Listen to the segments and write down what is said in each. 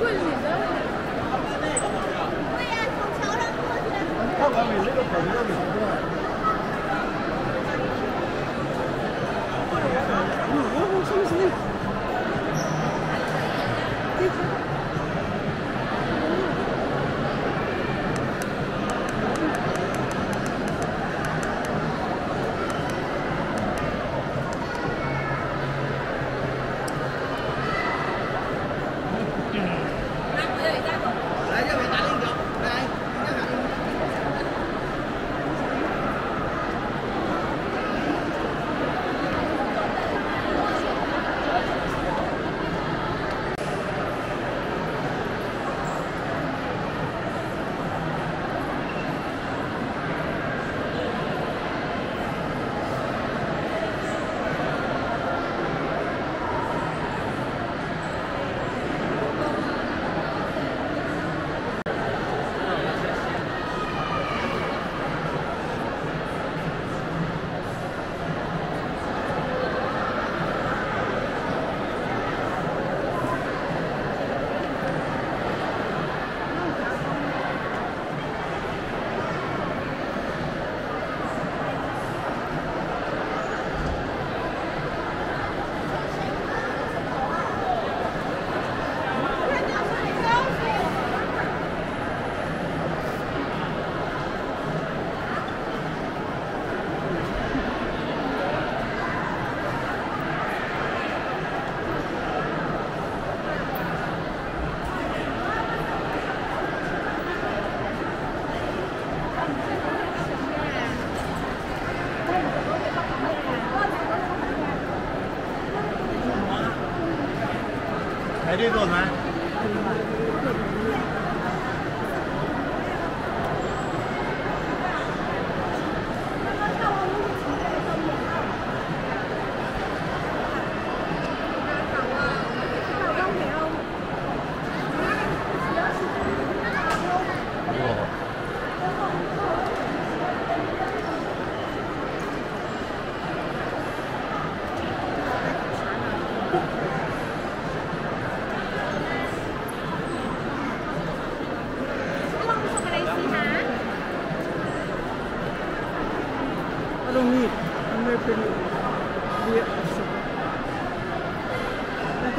棍。对呀、啊，从桥上过去。看完没？那个本子没。排队坐船。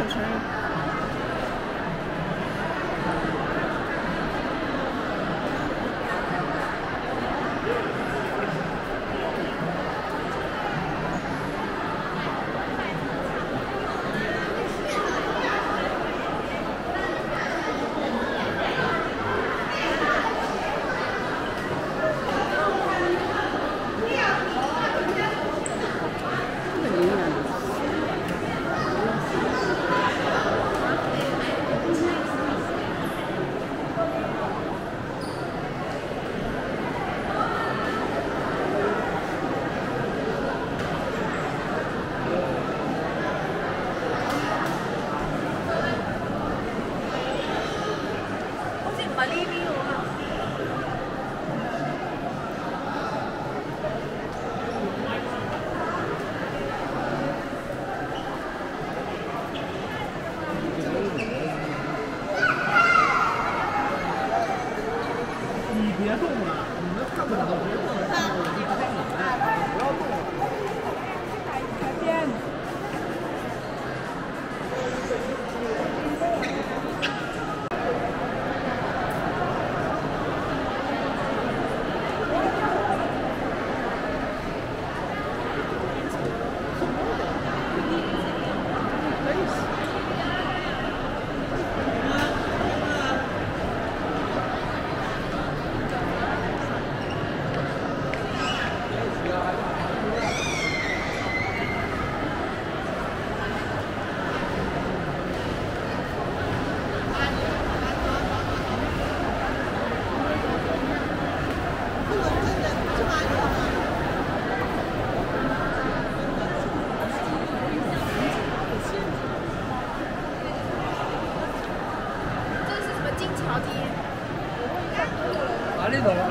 Okay. Obrigado.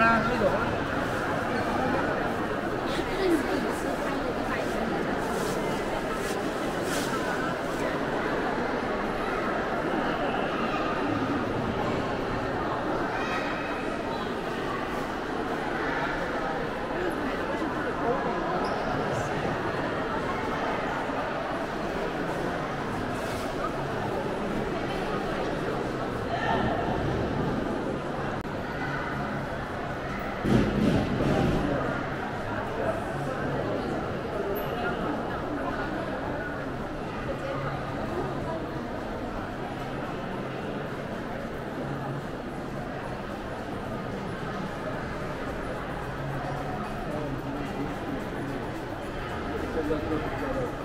Ra 度 Obrigado.